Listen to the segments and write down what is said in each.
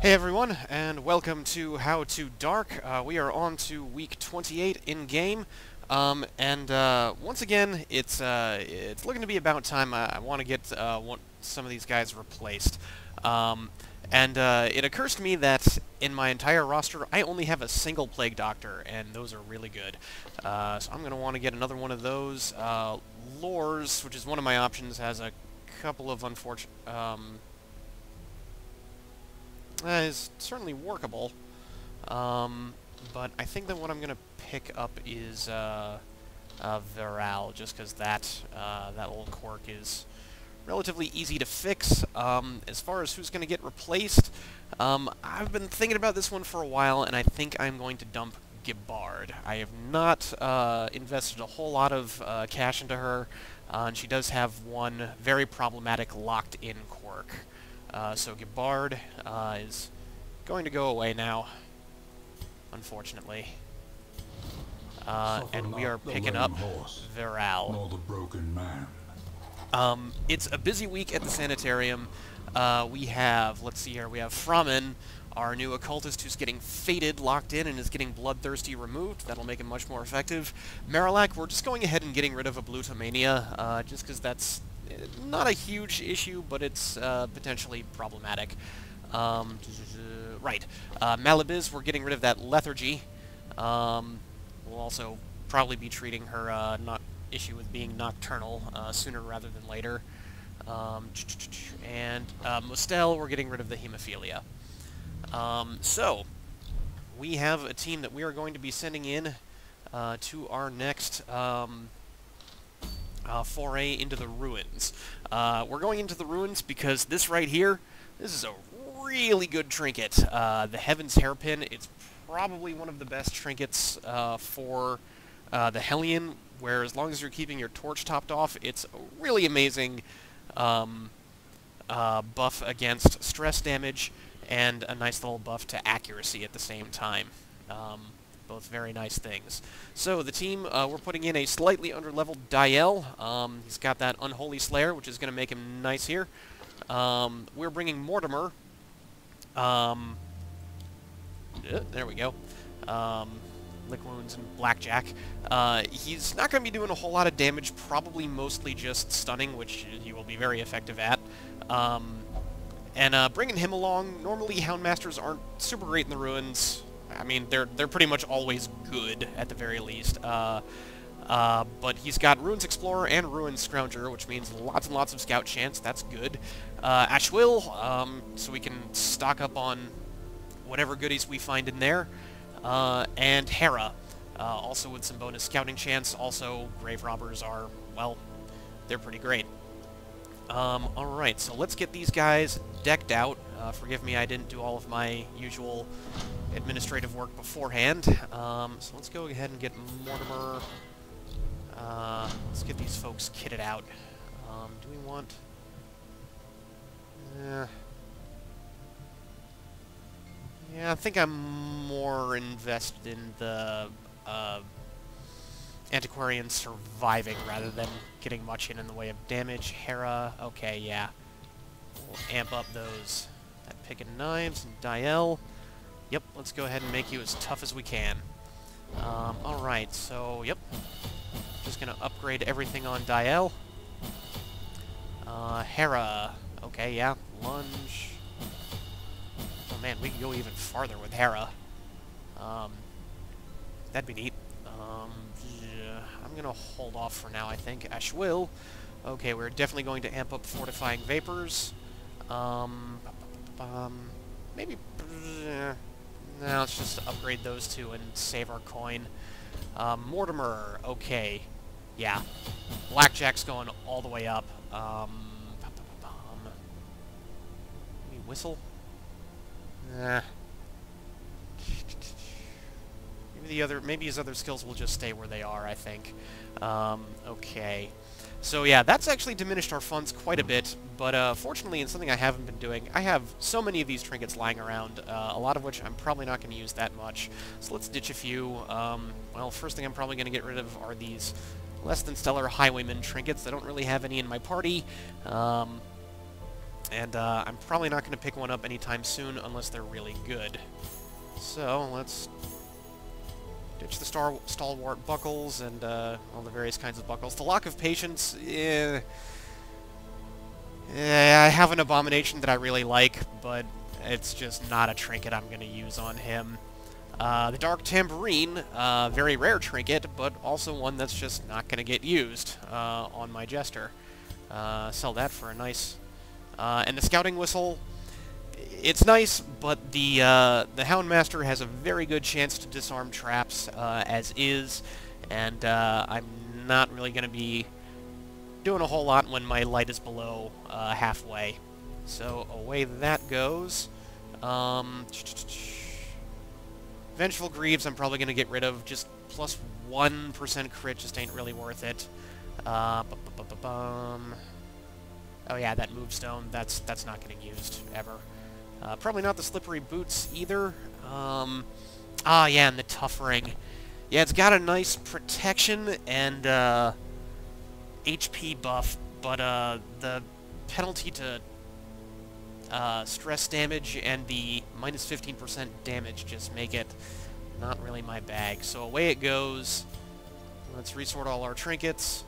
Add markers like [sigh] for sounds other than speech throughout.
Hey everyone, and welcome to How to Dark. Uh, we are on to week 28 in game, um, and uh, once again, it's uh, it's looking to be about time. I, want to get uh, some of these guys replaced, um, and uh, it occurs to me that in my entire roster, I only have a single Plague Doctor, and those are really good. Uh, so I'm going to want to get another one of those. Lors, which is one of my options, has a couple of unfortunate. Um, uh, is certainly workable. Um, but I think that what I'm going to pick up is uh, uh, Viral, just because that, uh, that little quirk is relatively easy to fix. Um, as far as who's going to get replaced, um, I've been thinking about this one for a while, and I think I'm going to dump Gibbard. I have not uh, invested a whole lot of uh, cash into her, uh, and she does have one very problematic locked-in quirk. Uh, so Gibbard uh, is going to go away now, unfortunately. Uh, and we are picking up Viral. the broken man. Um, it's a busy week at the sanitarium. Uh, we have, let's see here, we have Framen, our new occultist who's getting fated, locked in, and is getting bloodthirsty removed. That'll make him much more effective. Marillac, we're just going ahead and getting rid of a Blutomania, uh, just because that's not a huge issue, but it's uh, potentially problematic. Um, right. Uh, Malibiz, we're getting rid of that lethargy. Um, we'll also probably be treating her uh, not issue with being nocturnal uh, sooner rather than later. Um, and uh, Mustel, we're getting rid of the hemophilia. Um, so, we have a team that we are going to be sending in uh, to our next um, uh, foray into the ruins. Uh, we're going into the ruins because this right here, this is a really good trinket. Uh, the Heaven's Hairpin, it's probably one of the best trinkets uh, for uh, the Hellion, where as long as you're keeping your torch topped off, it's a really amazing um, buff against stress damage and a nice little buff to accuracy at the same time. Um, both very nice things. So the team, uh, we're putting in a slightly under-leveled Diel. Um, he's got that Unholy Slayer, which is going to make him nice here. Um, we're bringing Mortimer. Um, uh, there we go. Um, Lick Wounds and Blackjack. Uh, he's not going to be doing a whole lot of damage, probably mostly just stunning, which he will be very effective at. Um, and uh, bringing him along, normally Houndmasters aren't super great in the ruins. I mean, they're they're pretty much always good at the very least. Uh, uh, but he's got Ruins Explorer and Ruins Scrounger, which means lots and lots of scout chance. That's good. Uh, Ashwill, um, so we can stock up on whatever goodies we find in there. Uh, and Hera, uh, also with some bonus scouting chance. Also, Grave Robbers are, well, they're pretty great. Um, alright, so let's get these guys decked out. Uh, forgive me, I didn't do all of my usual administrative work beforehand. Um, so let's go ahead and get Mortimer. Uh, let's get these folks kitted out. Um, do we want... Eh. Yeah, I think I'm more invested in the uh, Antiquarian surviving rather than getting much in in the way of damage. Hera, okay, yeah. We'll amp up those. That picking knives and Diel. Yep, let's go ahead and make you as tough as we can. Um, alright, so, yep. Just gonna upgrade everything on Diel. Uh, Hera. Okay, yeah. Lunge. Oh man, we can go even farther with Hera. Um, that'd be neat. Um, yeah, I'm gonna hold off for now, I think. Ashwill. Okay, we're definitely going to amp up Fortifying Vapors. Um, um maybe... Now let's just upgrade those two and save our coin. Um, Mortimer, okay. Yeah. Blackjack's going all the way up. Um, Whistle? Nah. Maybe the other, maybe his other skills will just stay where they are, I think. Um, okay. So yeah, that's actually diminished our funds quite a bit, but uh, fortunately, in something I haven't been doing, I have so many of these trinkets lying around, uh, a lot of which I'm probably not going to use that much. So let's ditch a few. Um, well, first thing I'm probably going to get rid of are these less than stellar highwayman trinkets. I don't really have any in my party. Um, And uh, I'm probably not going to pick one up anytime soon unless they're really good. So, let's ditch the star stalwart buckles and uh, all the various kinds of buckles. The Lock of Patience, eh, eh, I have an Abomination that I really like, but it's just not a trinket I'm going to use on him. Uh, the Dark Tambourine, uh, very rare trinket, but also one that's just not going to get used uh, on my Jester. Uh, sell that for a nice... Uh, and the Scouting Whistle, it's nice, but the uh, the Houndmaster has a very good chance to disarm traps as is, and I'm not really going to be doing a whole lot when my light is below halfway. So away that goes. Um, Vengeful Greaves I'm probably going to get rid of. Just plus 1 crit just ain't really worth it. Uh, oh yeah, that move stone, that's that's not getting used, ever. Uh, probably not the slippery boots either. Um, ah, yeah, and the tough ring. Yeah, it's got a nice protection and uh, HP buff, but uh, the penalty to uh, stress damage and the minus 15% damage just make it not really my bag. So away it goes. Let's resort all our trinkets.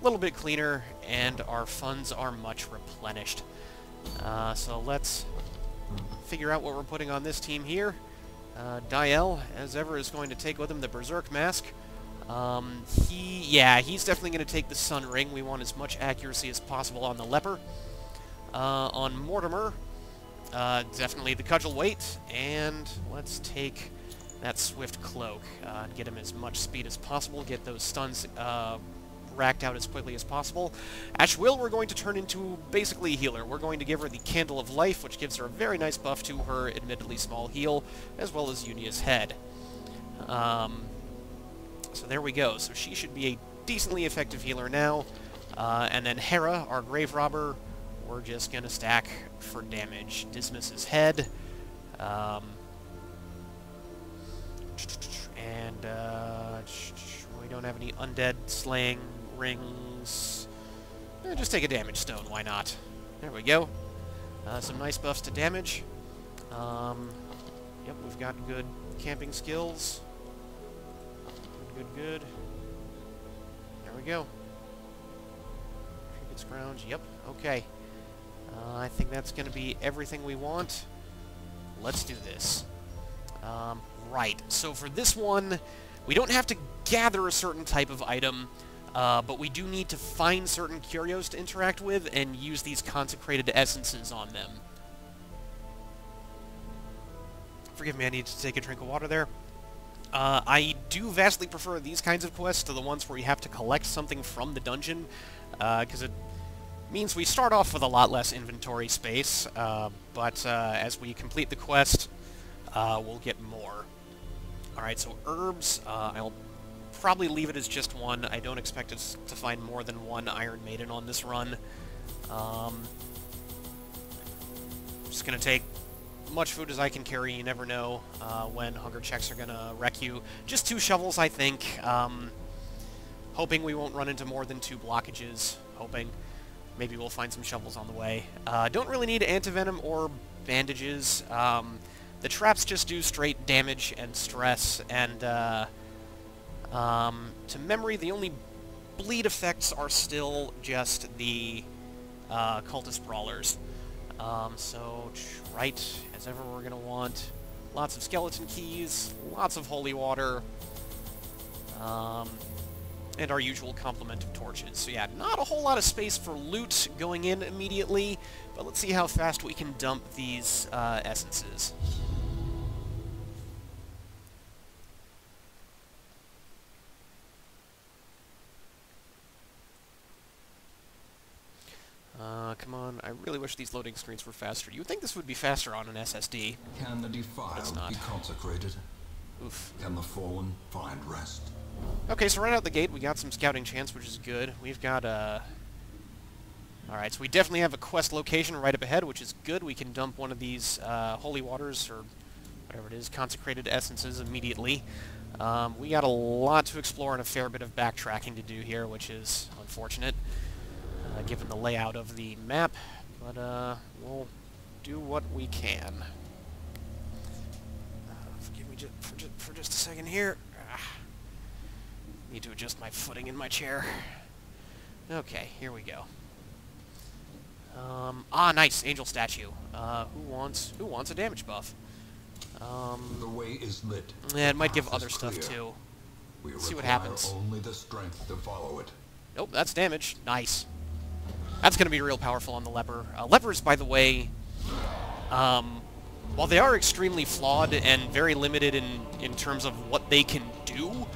A little bit cleaner, and our funds are much replenished. Uh, so let's figure out what we're putting on this team here. Uh, Diel, as ever, is going to take with him the Berserk Mask. Um, he, yeah, he's definitely going to take the Sun Ring. We want as much accuracy as possible on the Leper. Uh, on Mortimer, uh, definitely the Cudgel Weight, and let's take that Swift Cloak. Uh, get him as much speed as possible, get those stuns uh, racked out as quickly as possible. Ashwill we're going to turn into basically a healer. We're going to give her the Candle of Life, which gives her a very nice buff to her admittedly small heal, as well as Unia's head. Um, so there we go. So she should be a decently effective healer now. Uh, and then Hera, our Grave Robber, we're just going to stack for damage. Dismiss head. Um, and uh, we don't have any undead slaying rings. Eh, just take a damage stone, why not? There we go. Uh, some nice buffs to damage. Um, yep, we've got good camping skills. Good, good, good. There we go. Trinket scrounge, yep, okay. Uh, I think that's going to be everything we want. Let's do this. Um, right, so for this one, we don't have to gather a certain type of item, uh, but we do need to find certain curios to interact with and use these consecrated essences on them. Forgive me, I need to take a drink of water there. Uh, I do vastly prefer these kinds of quests to the ones where you have to collect something from the dungeon, because uh, it means we start off with a lot less inventory space, uh, but uh, as we complete the quest, uh, we'll get more. Alright, so herbs, I'll probably leave it as just one. I don't expect us to find more than one Iron Maiden on this run. Um, just going to take much food as I can carry. You never know uh, when hunger checks are going to wreck you. Just two shovels, I think. Um, hoping we won't run into more than two blockages. Hoping. Maybe we'll find some shovels on the way. Uh, don't really need antivenom or bandages. Um, the traps just do straight damage and stress, and uh, um, to memory, the only bleed effects are still just the uh, cultist brawlers. Um, so, right, as ever, we're going to want lots of skeleton keys, lots of holy water, um, and our usual complement of torches. So yeah, not a whole lot of space for loot going in immediately, but let's see how fast we can dump these uh, essences. Uh, come on, I really wish these loading screens were faster. You would think this would be faster on an SSD. Can the defiled be consecrated? Oof. Can the fallen find rest? Okay, so right out the gate, we got some scouting chance, which is good. We've got, uh... Alright, so we definitely have a quest location right up ahead, which is good. We can dump one of these uh, holy waters, or whatever it is, consecrated essences immediately. Um, we got a lot to explore and a fair bit of backtracking to do here, which is unfortunate, uh, given the layout of the map. But, uh, we'll do what we can. Uh, forgive me just for, just for just a second here. Ah. Need to adjust my footing in my chair. Okay, here we go. Um, ah, nice, angel statue. Uh, who wants who wants a damage buff? Um, the way is lit. Yeah, it might give other stuff clear. too. We See what happens. Only the strength to follow it. Nope, that's damage. Nice. That's going to be real powerful on the leper. Uh, lepers, by the way, um, while they are extremely flawed and very limited in, in terms of what they can do,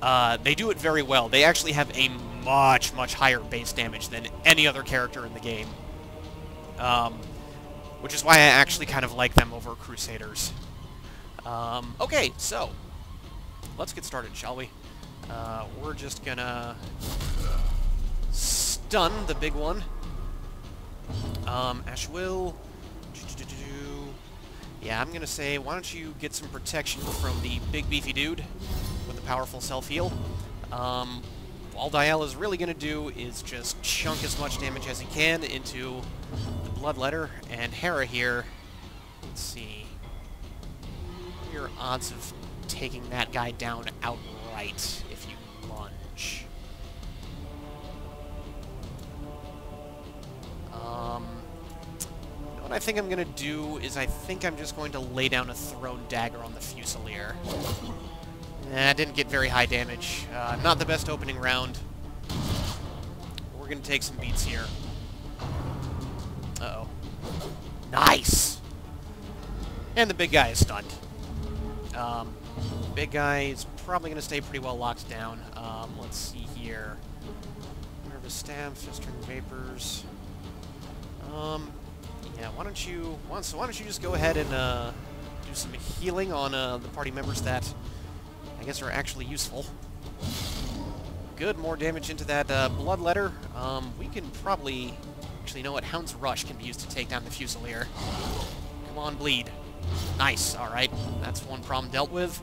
uh, they do it very well. They actually have a much, much higher base damage than any other character in the game. Um, which is why I actually kind of like them over Crusaders. Um, okay, so, let's get started, shall we? Uh, we're just gonna stun the big one. Um, Ashwill. Yeah, I'm gonna say, why don't you get some protection from the big beefy dude with the powerful self-heal. Um, all Dial is really gonna do is just chunk as much damage as he can into the Bloodletter, and Hera here, let's see, your odds of taking that guy down outright Um, what I think I'm going to do is I think I'm just going to lay down a thrown dagger on the Fusilier. Eh, didn't get very high damage. Uh, not the best opening round. We're going to take some beats here. Uh-oh. Nice! And the big guy is stunned. Um, big guy is probably going to stay pretty well locked down. Um, let's see here. Nervous stab, festering vapors. Um, yeah, why don't you... So why don't you just go ahead and uh, do some healing on uh, the party members that I guess are actually useful. Good, more damage into that uh, Bloodletter. Um, we can probably... Actually, you know what? Hound's Rush can be used to take down the Fusilier. Come on, bleed. Nice, alright. That's one problem dealt with.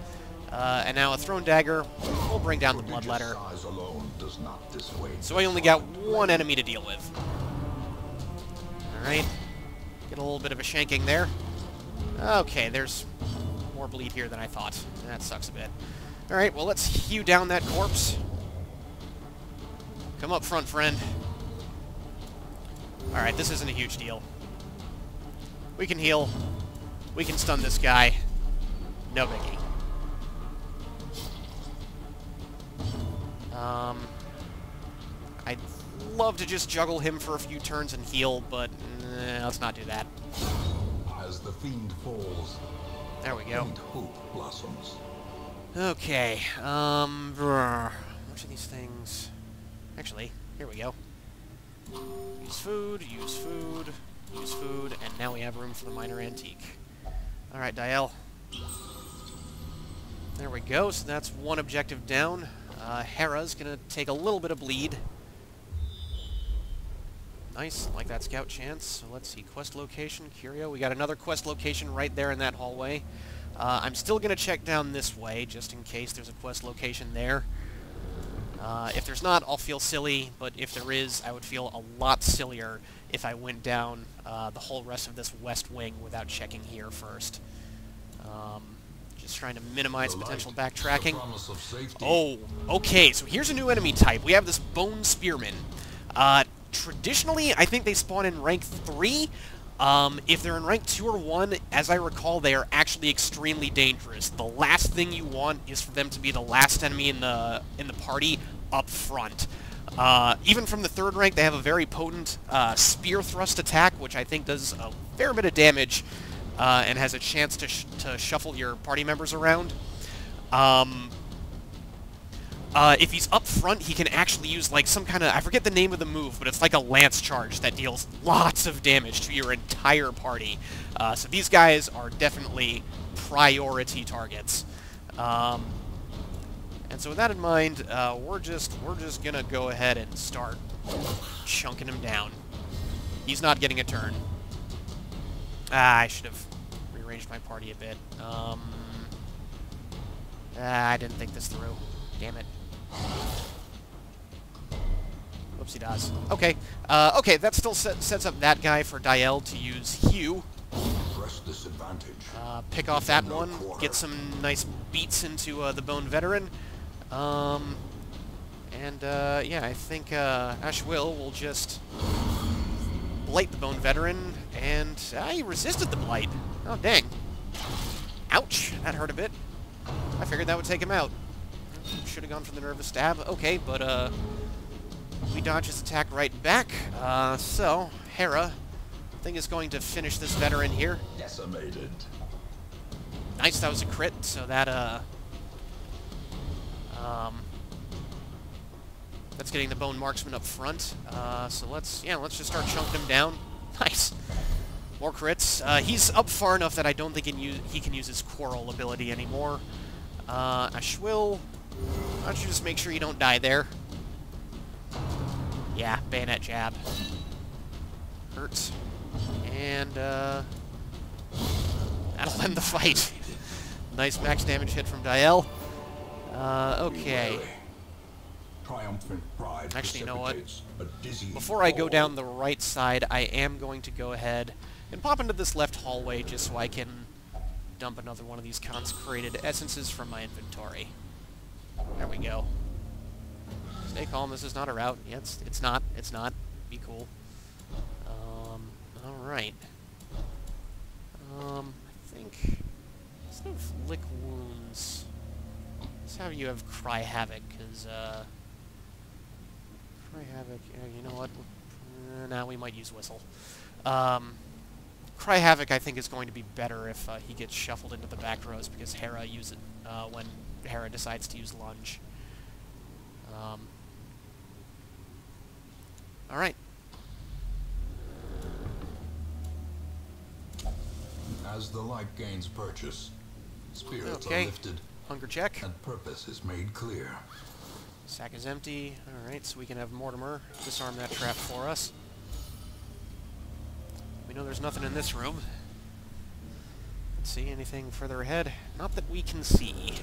Uh, and now a Thrown Dagger will bring down the Bloodletter. Size alone does not dissuade So I only got one enemy to deal with. Alright. Get a little bit of a shanking there. Okay, there's more bleed here than I thought. That sucks a bit. Alright, well let's hew down that corpse. Come up front, friend. Alright, this isn't a huge deal. We can heal. We can stun this guy. No biggie. Um, I'd love to just juggle him for a few turns and heal, but eh, let's not do that. As the fiend falls, There we go. hope blossoms. Okay, um, brr, which of these things... Actually, here we go. Use food, use food, use food, and now we have room for the minor antique. Alright, Dial. There we go, so that's one objective down. Uh, Hera's gonna take a little bit of bleed. Nice, like that scout chance. So let's see, quest location, Curio. We got another quest location right there in that hallway. Uh, I'm still going to check down this way, just in case there's a quest location there. Uh, if there's not, I'll feel silly, but if there is, I would feel a lot sillier if I went down uh, the whole rest of this west wing without checking here first. Um, just trying to minimize potential backtracking. the promise of safety. Oh, okay, so here's a new enemy type. We have this Bone Spearman. Uh, traditionally, I think they spawn in rank 3. Um, if they're in rank 2 or 1, as I recall, they are actually extremely dangerous. The last thing you want is for them to be the last enemy in the in the party up front. Uh, even from the third rank, they have a very potent uh, spear thrust attack, which I think does a fair bit of damage uh, and has a chance to, sh to shuffle your party members around. Um, uh, if he's up front, he can actually use like some kind of, I forget the name of the move, but it's like a lance charge that deals lots of damage to your entire party. Uh, so these guys are definitely priority targets. Um, and so with that in mind, uh, we're just we're just gonna go ahead and start chunking him down. He's not getting a turn. Ah, I should have rearranged my party a bit. Um, ah, I didn't think this through. Damn it. Whoopsie does. Okay. Uh, okay, that still set, sets up that guy for Diel to use Hew. Press this advantage. Uh, pick off that one. Get some nice beats into uh, the Bone Veteran. Um, and, uh, yeah, I think uh, Ashwill will just blight the Bone Veteran, and uh, he resisted the blight. Oh, dang. Ouch. That hurt a bit. I figured that would take him out. Should have gone for the nervous stab. Okay, but, uh, we dodge his attack right back. Uh, so, Hera, I think is going to finish this veteran here. Decimated. Nice, that was a crit, so that, uh... Um... That's getting the Bone Marksman up front. Uh, so let's, yeah, let's just start chunking him down. [laughs] Nice. More crits. Uh, he's up far enough that I don't think he can use, he can use his Quarrel ability anymore. Uh, Ashwill, why don't you just make sure you don't die there? Yeah, bayonet jab. Hurts. And, uh... That'll end the fight. [laughs] nice max damage hit from Diel. Uh, okay. Triumphant pride Actually, you know what? precipitates a dizzying Before I go down the right side, I am going to go ahead and pop into this left hallway just so I can dump another one of these consecrated essences from my inventory. There we go. Stay calm, this is not a route. Yeah, it's, it's not. It's not. Be cool. Um, alright. Um, I think... Instead of lick wounds... Let's have you have cry havoc, because, uh... Cry Havoc, you know what? Uh, now we might use Whistle. Um, Cry Havoc, I think, is going to be better if uh, he gets shuffled into the back rows because Hera use it uh, when Hera decides to use Lunge. Um, all right. As the light gains purchase, spirits Okay. are lifted Hunger check. and purpose is made clear. Sack is empty. All right, so we can have Mortimer disarm that trap for us. We know there's nothing in this room. Let's see anything further ahead. Not that we can see.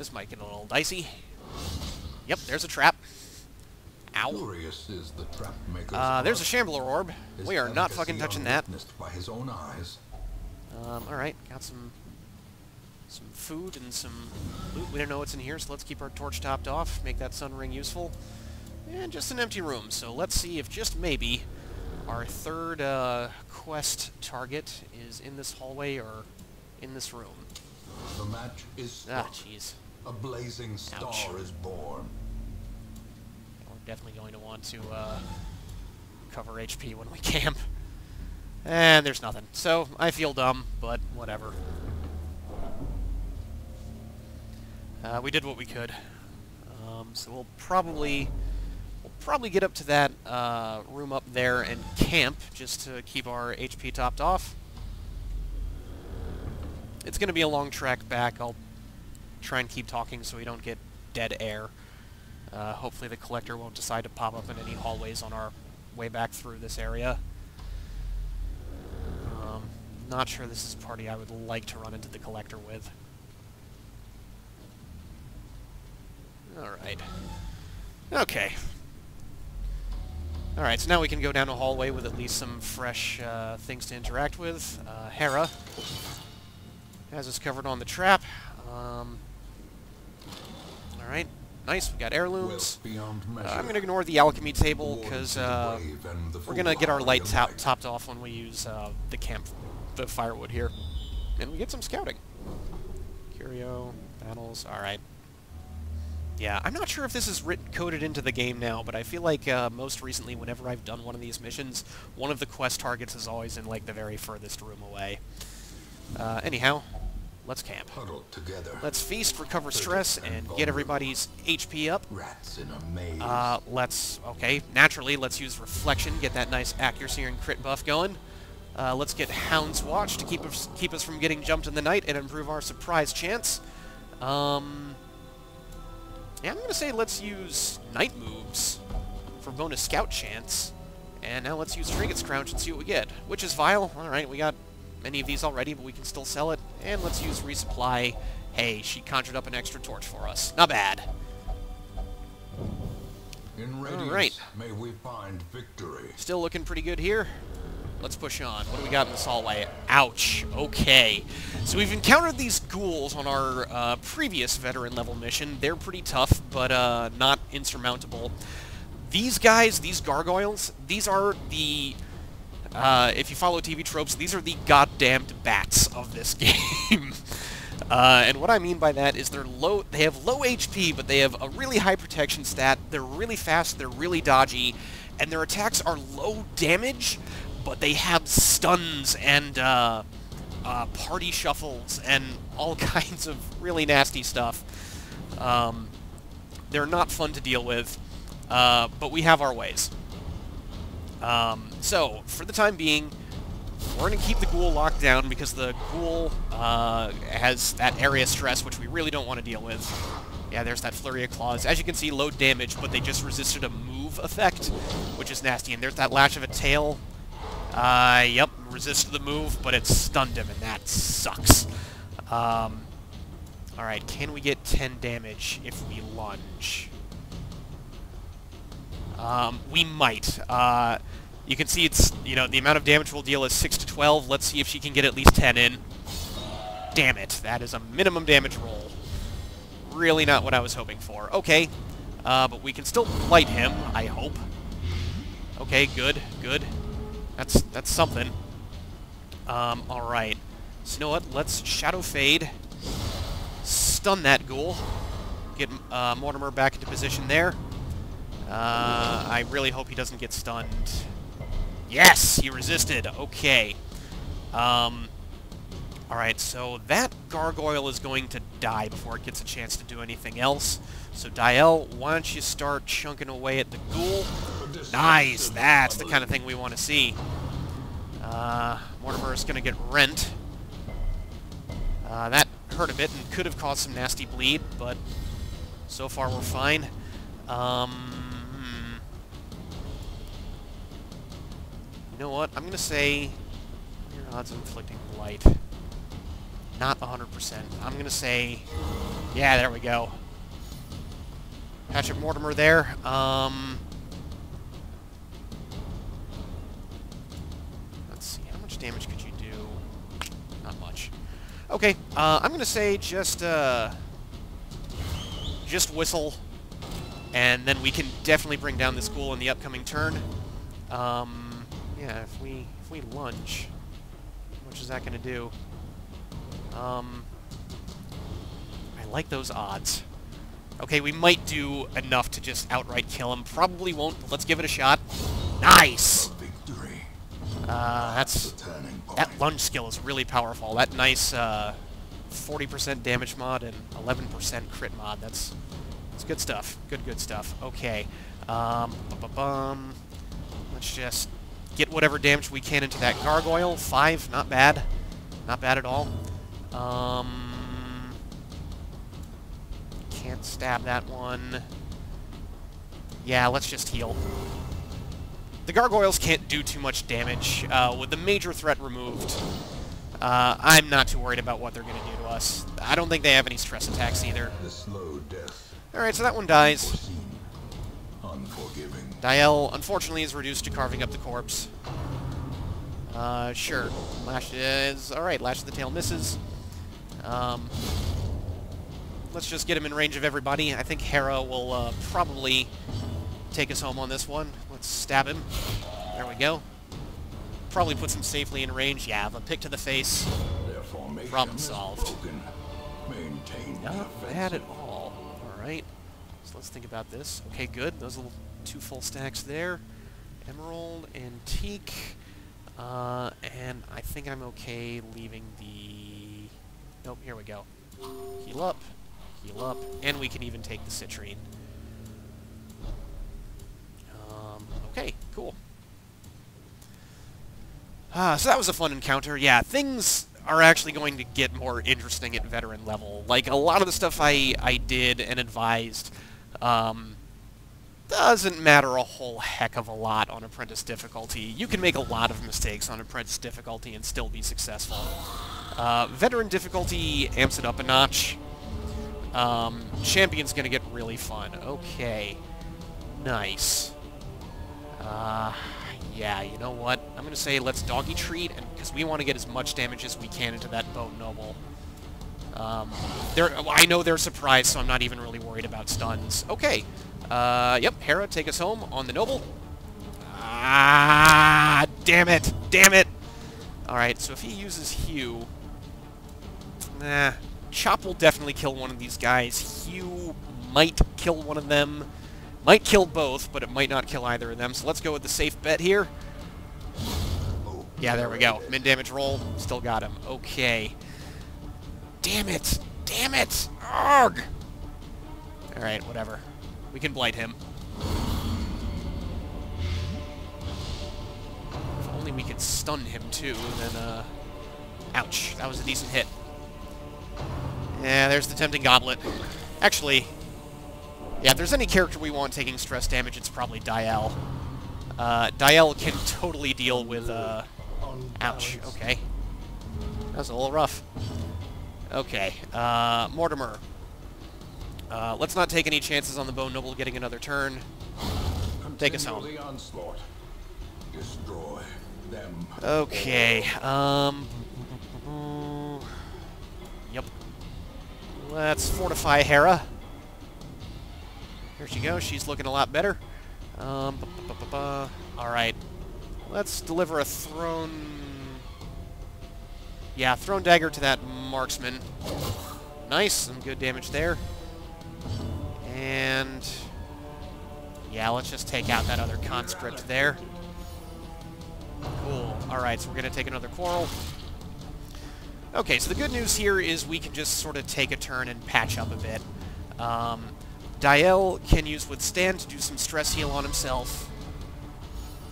This might get a little dicey. Yep, there's a trap. Ow. The trap Uh, there's a. Shambler Orb. We are not fucking touching that. by his own eyes. Um, alright, got some some food and some loot. We don't know what's in here, so let's keep our torch topped off, make that sun ring useful. And just an empty room, so let's see if just maybe our third uh, quest target is in this hallway or in this room. The match is Ah, jeez. A blazing star Ouch. is born. We're definitely going to want to uh, cover HP when we [laughs] camp. And there's nothing. So, I feel dumb, but whatever. Uh, we did what we could. Um, so we'll probably we'll probably get up to that uh, room up there and camp just to keep our HP topped off. It's going to be a long trek back. I'll try and keep talking so we don't get dead air. Uh, hopefully the collector won't decide to pop up in any hallways on our way back through this area. Um, not sure this is a party I would like to run into the collector with. Alright. Okay. Alright, so now we can go down a hallway with at least some fresh uh, things to interact with. Uh, Hera has us covered on the trap. Um, nice, we got heirlooms. Uh. I'm going to ignore the alchemy table because uh, brave and the we're going to get our light top topped off when we use uh, the camp, the firewood here. And we get some scouting. Curio, battles, alright. Yeah, I'm not sure if this is written coded into the game now, but I feel like uh, most recently, whenever I've done one of these missions, one of the quest targets is always in like the very furthest room away. Uh, anyhow, let's camp. Huddled together. Let's feast, recover stress, and get everybody's HP up. Rats in a maze. Uh, let's, okay, naturally, let's use Reflection, get that nice accuracy and crit buff going. Uh, let's get Hound's Watch to keep us, keep us from getting jumped in the night and improve our surprise chance. Um, yeah, I'm going to say let's use Night Moves for bonus Scout chance. And now let's use Trinket Scrounge and see what we get. Which is Vile. Alright, we got many of these already, but we can still sell it. And let's use Resupply. Hey, she conjured up an extra torch for us. Not bad. In radiance, right. may we find victory. Still looking pretty good here. Let's push on. What do we got in the Saltway? Ouch. Okay. So we've encountered these ghouls on our uh, previous veteran level mission. They're pretty tough, but uh, not insurmountable. These guys, these gargoyles, these are the... Uh, if you follow TV tropes, these are the goddamned bats of this [laughs] game. Uh, and what I mean by that is they're low. They have low HP, but they have a really high protection stat. They're really fast. They're really dodgy, and their attacks are low damage, but they have stuns and uh, uh, party shuffles and all [laughs] kinds of really nasty stuff. Um, they're not fun to deal with, uh, but we have our ways. Um, so, for the time being, we're going to keep the ghoul locked down because the ghoul uh, has that area stress, which we really don't want to deal with. Yeah, there's that Flurry of Claws. As you can see, low damage, but they just resisted a move effect, which is nasty. And there's that Lash of a Tail. Uh, yep, resisted the move, but it stunned him, and that sucks. Um, Alright, can we get 10 damage if we lunge? Um, we might. Uh, you can see it's, you know, the amount of damage we'll deal is 6 to 12. Let's see if she can get at least 10 in. Damn it. That is a minimum damage roll. Really not what I was hoping for. Okay. Uh, but we can still light him, I hope. Okay, good, good. That's, that's something. Um, alright. So you know what? Let's Shadow Fade. Stun that ghoul. Get uh, Mortimer back into position there. Uh, I really hope he doesn't get stunned. Yes! He resisted. Okay. Um, Alright, so that gargoyle is going to die before it gets a chance to do anything else. So, Diel, why don't you start chunking away at the ghoul? Nice! That's the kind of thing we want to see. Uh, Mortimer is going to get rent. Uh, that hurt a bit and could have caused some nasty bleed, but so far we're fine. Um, know what? I'm going to say your odds of inflicting blight. Not 100%. I'm going to say... Yeah, there we go. Hatchet Mortimer there. Um, let's see. How much damage could you do? Not much. Okay, uh, I'm going to say just... Uh, just whistle, and then we can definitely bring down this ghoul in the upcoming turn. Um, yeah, if we if we lunge, much is that going to do? Um, I like those odds. Okay, we might do enough to just outright kill him. Probably won't, but let's give it a shot. Nice! Victory. Uh, that's... That lunge skill is really powerful. That nice 40% uh, damage mod and 11% crit mod. That's that's good stuff. Good, good stuff. Okay. Um, bu -bu -bum. Let's just get whatever damage we can into that gargoyle. Five, not bad. Not bad at all. Um, can't stab that one. Yeah, let's just heal. The gargoyles can't do too much damage. Uh, with the major threat removed, uh, I'm not too worried about what they're going to do to us. I don't think they have any stress attacks either. The slow death. Alright, so that one dies. Unforgiving. Diel, unfortunately, is reduced to carving up the corpse. Uh, sure. Lash is... Alright, Lash of the Tail misses. Um, let's just get him in range of everybody. I think Hera will uh, probably take us home on this one. Let's stab him. There we go. Probably puts him safely in range. Yeah, a pick to the face. Problem solved. broken. Maintain the Not bad at all. Alright. So let's think about this. Okay, good. Those little two full stacks there. Emerald, Antique. Uh, and I think I'm okay leaving the... Nope, here we go. Heal up. Heal up. And we can even take the Citrine. Um, okay, cool. Ah, so that was a fun encounter. Yeah, things are actually going to get more interesting at veteran level. Like, a lot of the stuff I, I did and advised um, doesn't matter a whole heck of a lot on Apprentice difficulty. You can make a lot of mistakes on Apprentice difficulty and still be successful. Uh, veteran difficulty amps it up a notch. Um, champion's to get really fun. Okay. Nice. Uh, yeah, you know what? I'm to say let's doggy treat, and because we want to get as much damage as we can into that Bone Noble. Um, I know they're surprised, so I'm not even really worried about stuns. Okay. Uh, yep, Hera, take us home on the Noble. Ah, damn it. Damn it. Alright, so if he uses Hew... Nah. Chop will definitely kill one of these guys. Hew might kill one of them. Might kill both, but it might not kill either of them. So let's go with the safe bet here. Yeah, there we go. Min damage roll. Still got him. Okay. Damn it! Damn it! Ugh! Alright, whatever. We can blight him. If only we could stun him, too, then, uh... Ouch. That was a decent hit. Yeah, there's the Tempting Goblet. Actually, yeah, if there's any character we want taking stress damage, it's probably Dial. Uh, Dial can totally deal with, uh... Ouch, okay. That was a little rough. Okay, uh, Mortimer. Uh, let's not take any chances on the Bone Noble getting another turn. Take us home. Destroy them. Okay, um... Yep. Let's fortify Hera. Here she goes. She's looking a lot better. Um, Alright. Let's deliver a thrown... Yeah, thrown dagger to that marksman. Nice. Some good damage there. And... Yeah, let's just take out that other conscript there. Cool. Alright, so we're going to take another quarrel. Okay, so the good news here is we can just sort of take a turn and patch up a bit. Um, can use Withstand to do some stress heal on himself.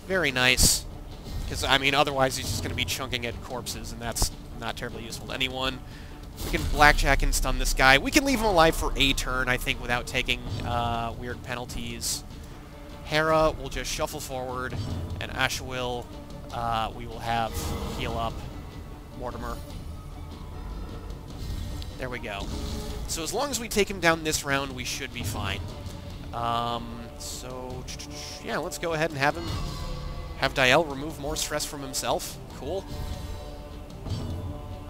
Very nice. Because, I mean, otherwise he's just going to be chunking at corpses, and that's not terribly useful to anyone. We can Blackjack and stun this guy. We can leave him alive for a turn, I think, without taking uh, weird penalties. Hera will just shuffle forward, and Ashwill, uh, we will have heal up Mortimer. There we go. So as long as we take him down this round, we should be fine. Um, so, yeah, let's go ahead and have him, have Dial remove more stress from himself. Cool.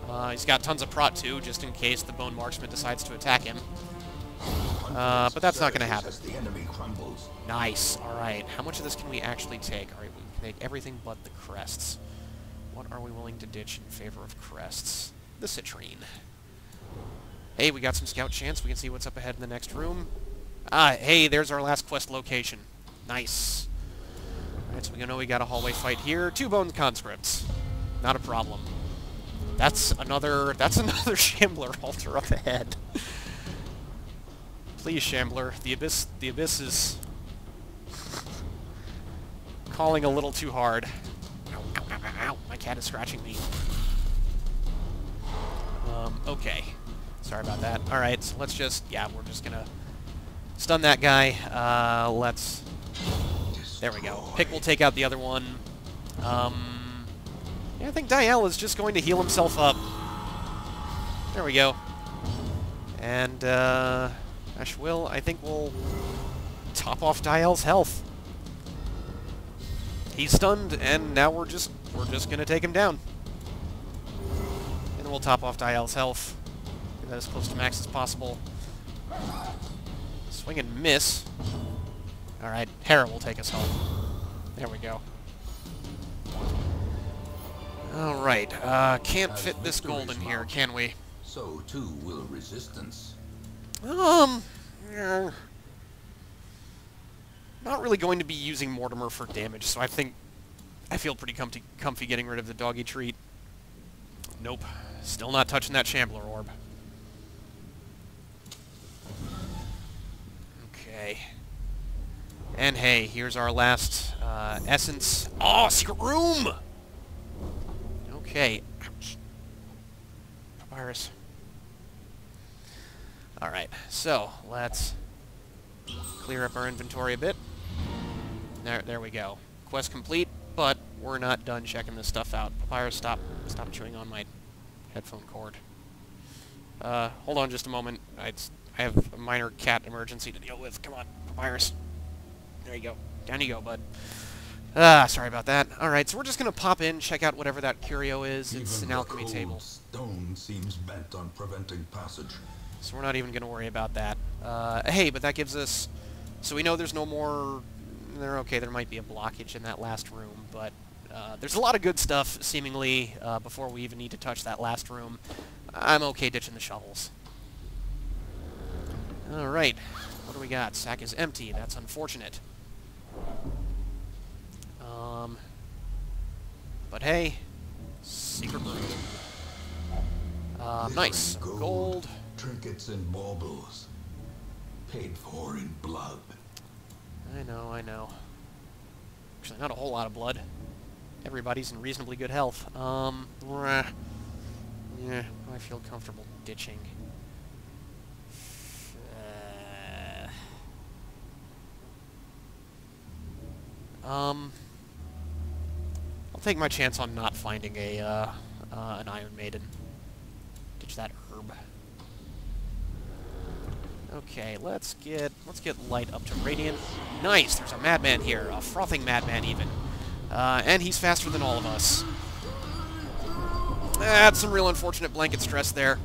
Uh, he's got tons of prot, too, just in case the Bone Marksman decides to attack him. Uh, but that's not going to happen. Nice. All right. How much of this can we actually take? All right, we can take everything but the crests. What are we willing to ditch in favor of crests? The citrine. Hey, we got some scout chance. We can see what's up ahead in the next room. Ah, hey, there's our last quest location. Nice. Alright, so we know we got a hallway fight here. Two bone conscripts. Not a problem. That's another that's [laughs] another Shambler altar up ahead. Please, Shambler. The Abyss the Abyss is calling a little too hard. Ow, ow, ow, My cat is scratching me. Um, okay. Sorry about that. Alright, so let's just, yeah, we're just gonna stun that guy. Uh, let's, there we go. Pick will take out the other one. Um, yeah, I think Dial is just going to heal himself up. There we go. And, uh, Ashwill, I think we'll top off Dial's health. He's stunned, and now we're just, we're just gonna take him down. And we'll top off Dial's health Get that as close to max as possible. Swing and miss. Alright, Hera will take us home. There we go. Alright, uh, can't fit this gold in here, can we? So too will resistance. Um, yeah. not really going to be using Mortimer for damage, so I think I feel pretty comfy, comfy getting rid of the doggy treat. Nope. Still not touching that Shambler orb. Okay. And hey, here's our last uh, essence. Oh, secret room! Okay. [coughs] Ouch. Papyrus. Alright, so let's clear up our inventory a bit. There, there we go. Quest complete, but we're not done checking this stuff out. Papyrus, stop, stop chewing on my headphone cord. Uh, hold on just a moment. I, I have a minor cat emergency to deal with. Come on, Papyrus. There you go. Down you go, bud. Ah, sorry about that. Alright, so we're just going to pop in, check out whatever that curio is. It's Even an the alchemy table. Stone seems bent on preventing passage. So we're not even going to worry about that. Uh, hey, but that gives us... So we know there's no more... There, okay, there might be a blockage in that last room, but uh, there's a lot of good stuff, seemingly, uh, before we even need to touch that last room. I'm okay ditching the shovels. Alright, what do we got? Sack is empty. That's unfortunate. Um, but hey, secret room. Uh, nice. Glittering Gold. Trinkets and baubles. Paid for in blood. I know, I know. Actually, not a whole lot of blood. Everybody's in reasonably good health. Um, rah. yeah, I feel comfortable ditching. Uh, um, I'll take my chance on not finding a uh, uh, an Iron Maiden. Ditch that herb. Okay, let's get let's get light up to radiant. Nice, there's a madman here, a frothing madman even, uh, and he's faster than all of us. That's some real unfortunate blanket stress there.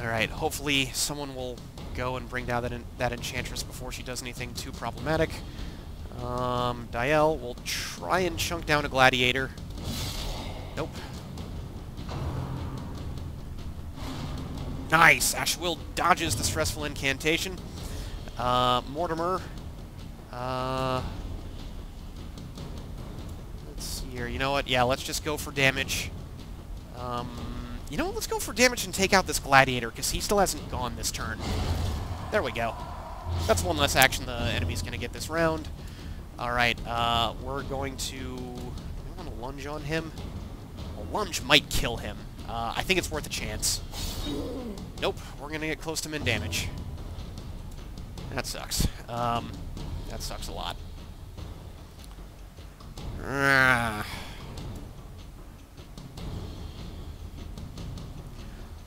All right, hopefully someone will go and bring down that en that enchantress before she does anything too problematic. Um, will try and chunk down a gladiator. Nope. Nice! Ashwill dodges the stressful incantation. Uh, Mortimer. Uh, let's see here. You know what? Yeah, let's just go for damage. Um, you know what? Let's go for damage and take out this gladiator, because he still hasn't gone this turn. There we go. That's one less action the enemy's going to get this round. Alright, uh, we're going to... We want to lunge on him? A lunge might kill him. Uh, I think it's worth a chance. Nope, we're gonna get close to min damage. That sucks. Um, that sucks a lot. [sighs]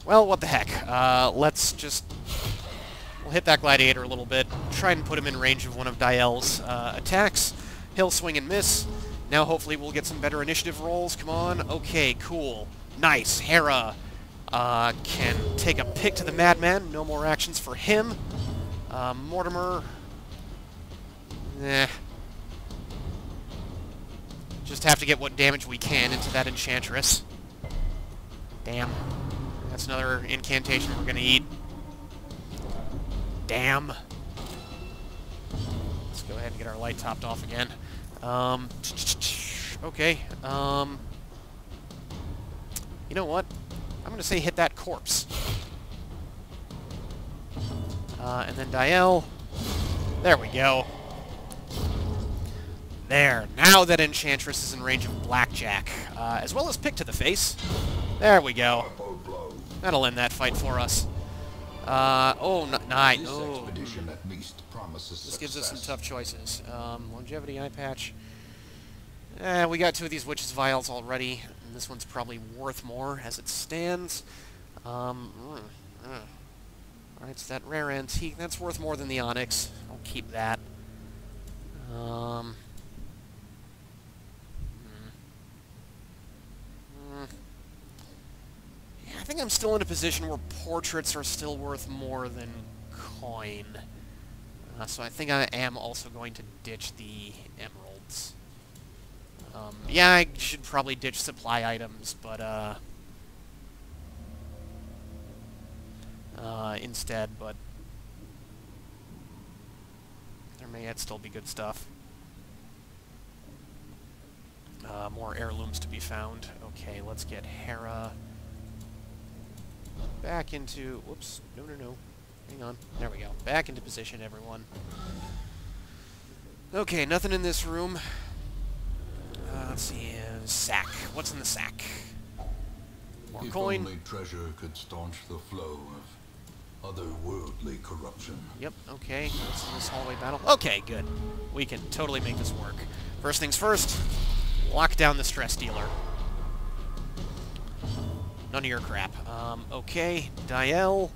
Well, what the heck. Uh, let's just... We'll hit that Gladiator a little bit, try and put him in range of one of Diel's uh, attacks. He'll swing and miss. Now hopefully we'll get some better initiative rolls. Come on. Okay, cool. Nice. Hera uh, can take a pick to the Madman. No more actions for him. Uh, Mortimer... Eh. Just have to get what damage we can into that Enchantress. Damn. That's another incantation we're gonna eat. Damn. Let's go ahead and get our light topped off again. Um, okay. Um, you know what? I'm going to say hit that corpse. Uh, and then Diel. There we go. There. Now that Enchantress is in range of Blackjack, uh, as well as Pick to the face. There we go. That'll end that fight for us. Uh, oh, n nice. This Oh, expedition at least promises this gives us some tough choices. Um, longevity eye patch. Eh, we got two of these witches vials already, and this one's probably worth more as it stands. Um, mm, mm. Alright, so that rare antique, that's worth more than the onyx. I'll keep that. Um, mm. Mm. Yeah, I think I'm still in a position where portraits are still worth more than coin. Uh, so I think I am also going to ditch the emeralds. Um, yeah, I should probably ditch supply items, but uh, uh, instead, but there may yet still be good stuff. Uh, more heirlooms to be found. Okay, let's get Hera back into... Whoops. No, no, no. Hang on. There we go. Back into position, everyone. Okay, nothing in this room. Uh, let's see. Uh, sack. What's in the sack? More If coin. only treasure could staunch the flow of otherworldly corruption. Yep, okay. What's in this hallway battle? Okay, good. We can totally make this work. First things first, lock down the stress dealer. None of your crap. Um, okay, Diel.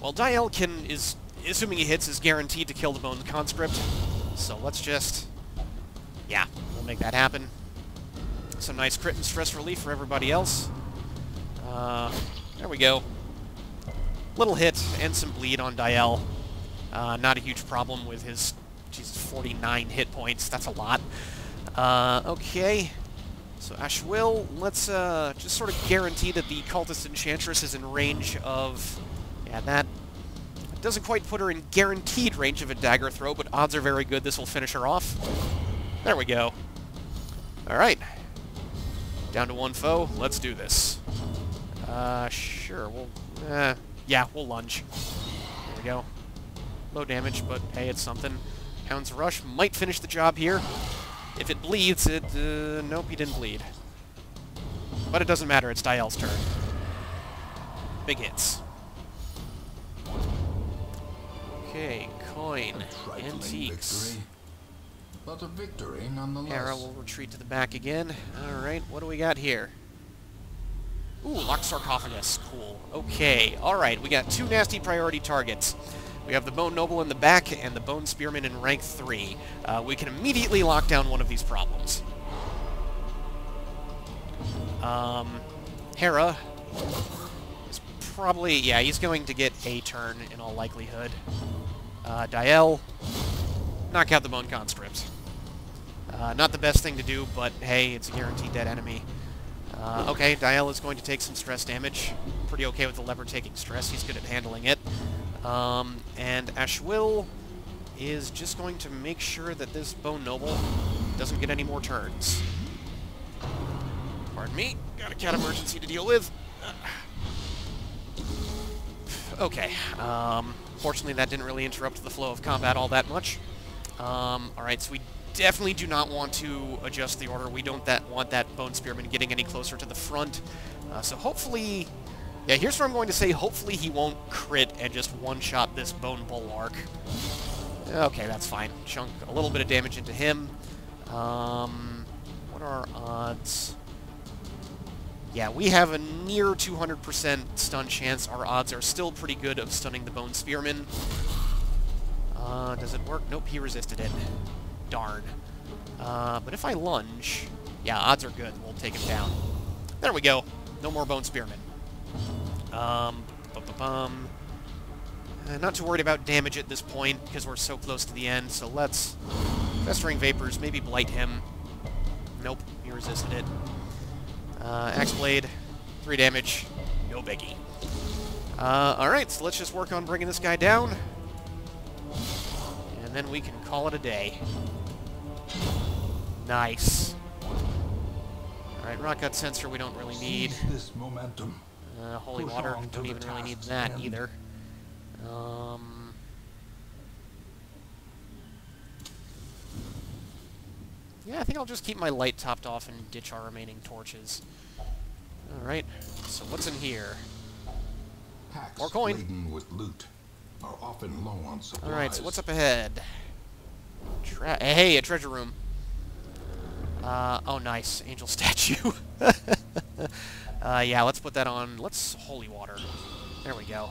Well, Diel can, is, assuming he hits, is guaranteed to kill the Bone Conscript. So let's just... Yeah, we'll make that happen. Some nice crit and stress relief for everybody else. Uh, there we go. Little hit and some bleed on Diel. Uh, not a huge problem with his, Jesus, 49 hit points. That's a lot. Uh, okay. So Ashwill, let's uh, just sort of guarantee that the Cultist Enchantress is in range of... Yeah, that doesn't quite put her in guaranteed range of a dagger throw, but odds are very good this will finish her off. There we go. Alright. Down to one foe. Let's do this. Uh, sure. We'll... Uh, yeah, we'll lunge. There we go. Low damage, but hey, it's something. Hound's Rush might finish the job here. If it bleeds, it... Uh, nope, he didn't bleed. But it doesn't matter, it's Diel's turn. Big hits. Okay, coin. Antiques. Victory, but a victory nonetheless. Hera will retreat to the back again. Alright, what do we got here? Ooh, locked sarcophagus. Cool. Okay, alright, we got two nasty priority targets. We have the Bone Noble in the back and the Bone Spearman in rank 3. Uh, we can immediately lock down one of these problems. Um, Hera is probably... Yeah, he's going to get a turn in all likelihood. Uh, knock out the Bone Conscript. Uh, not the best thing to do, but hey, it's a guaranteed dead enemy. Uh, okay, Diel is going to take some stress damage. Pretty okay with the leper taking stress. He's good at handling it. Um, and Ashwill is just going to make sure that this Bone Noble doesn't get any more turns. Pardon me. Got a cat emergency to deal with. [sighs] Okay. Um, fortunately, that didn't really interrupt the flow of combat all that much. Um, Alright, so we definitely do not want to adjust the order. We don't that want that Bone Spearman getting any closer to the front. Uh, so hopefully... Yeah, here's where I'm going to say hopefully he won't crit and just one-shot this Bone Bulwark. Okay, that's fine. Chunk a little bit of damage into him. Um, what are our odds? Yeah, we have a near 200% stun chance. Our odds are still pretty good of stunning the Bone Spearman. Uh, does it work? Nope, he resisted it. Darn. Uh, but if I lunge... Yeah, odds are good. We'll take him down. There we go. No more Bone Spearman. Um, bu -bu -bum. Uh, not too worried about damage at this point, because we're so close to the end, so let's... Festering Vapors, maybe Blight him. Nope, he resisted it. Uh, Axe Blade, 3 damage, no biggie. Uh, alright, so let's just work on bringing this guy down. And then we can call it a day. Nice. Alright, Rotgut Censer we don't really need. This momentum. Uh, holy Push Water, on don't even really need that end. either. Um... Yeah, I think I'll just keep my light topped off and ditch our remaining torches. Alright, so what's in here? Packs More coin. laden with loot are often low on supplies. Alright, so what's up ahead? Tra hey, a treasure room. Uh, oh nice, angel [laughs] statue. [laughs] uh, yeah, let's put that on, let's holy water. There we go.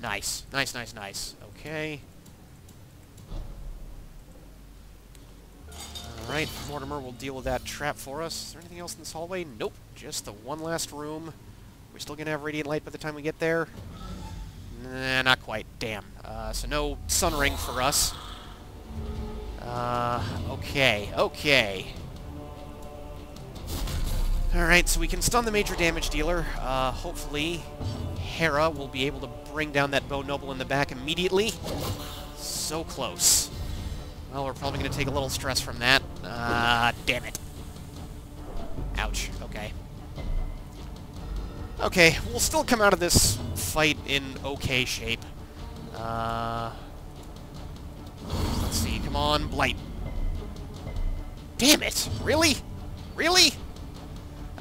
Nice, nice, nice, nice. Okay. Alright, Mortimer will deal with that trap for us. Is there anything else in this hallway? Nope, just the one last room. We're still gonna have radiant light by the time we get there. Nah, not quite. Damn. Uh, so no sun ring for us. Uh, okay, okay. Alright, so we can stun the major damage dealer. Uh, hopefully, Hera will be able to bring down that Bone Noble in the back immediately. So close. Well, we're probably going to take a little stress from that. Ah, damn it. Ouch. Okay. Okay, we'll still come out of this fight in okay shape. Uh, let's see. Come on, Blight. Damn it! Really? Really?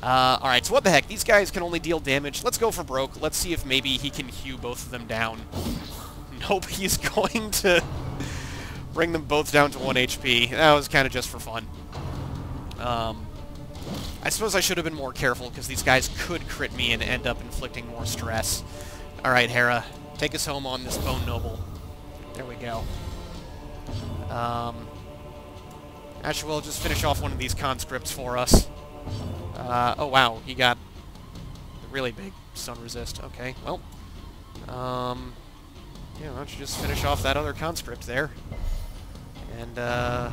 Uh, alright, so what the heck? These guys can only deal damage. Let's go for broke. Let's see if maybe he can hew both of them down. [laughs] Nope, he's [laughs] going to bring them both down to 1 HP. That was kind of just for fun. Um, I suppose I should have been more careful, because these guys could crit me and end up inflicting more stress. Alright, Hera, take us home on this Bone Noble. There we go. Um, actually, we'll just finish off one of these conscripts for us. Uh, oh wow, he got a really big stun resist. Okay, well, um, yeah, why don't you just finish off that other conscript there, and uh,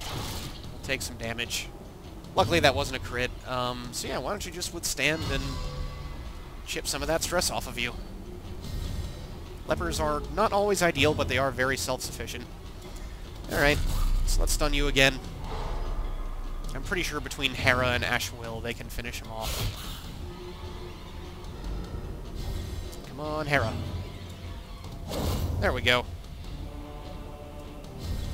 we'll take some damage. Luckily, that wasn't a crit. Um, so yeah, why don't you just withstand and chip some of that stress off of you. Lepers are not always ideal, but they are very self-sufficient. Alright, so let's stun you again. I'm pretty sure between Hera and Ashwill they can finish him off. Come on, Hera. There we go.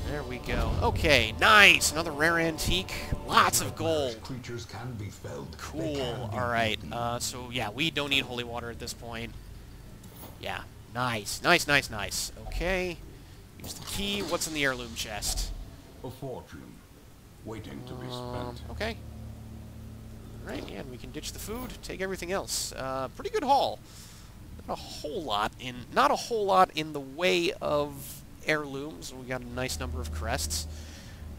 There we go. Okay, nice! Another rare antique. Lots of gold. Creatures can be felled. Cool. be All right. Uh, so yeah, we don't need holy water at this point. Yeah. Nice. Nice. Nice. Nice. Okay. Use the key. What's in the heirloom chest? A fortune, waiting to be Um, spent. okay. Right. And we can ditch the food. Take everything else. Uh, pretty good haul. Not a whole lot in. Not a whole lot in the way of heirlooms. We got a nice number of crests.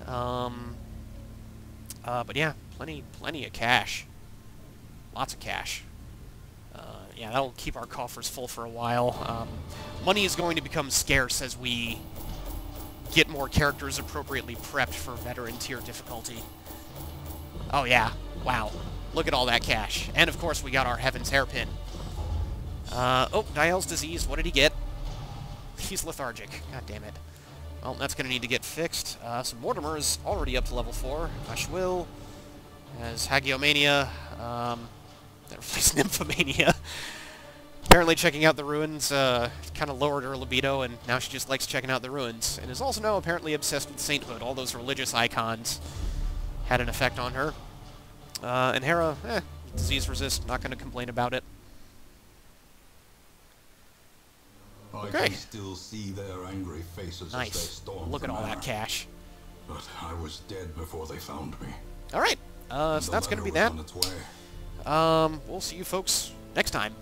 Um. Uh, but yeah, plenty, plenty of cash. Lots of cash. Uh, yeah, that'll keep our coffers full for a while. Um, money is going to become scarce as we get more characters appropriately prepped for veteran tier difficulty. Oh yeah, wow. Look at all that cash. And of course we got our Heaven's Hairpin. Uh, oh, Dial's disease, what did he get? He's lethargic. God damn it. Well, that's to need to get fixed. Uh, so Mortimer is already up to level 4. Ashwill has Hagiomania. Um, that replaced [laughs] Nymphomania. Apparently checking out the ruins uh, kind of lowered her libido, and now she just likes checking out the ruins. And is also now apparently obsessed with sainthood. All those religious icons had an effect on her. Uh, and Hera, eh, disease resist, not going to complain about it. I can still see their angry faces as they Nice. stormed Look at all manor. that cash. But I was dead before they found me. All right, uh, so that's going to be that. was on its way. Um, we'll see you folks next time.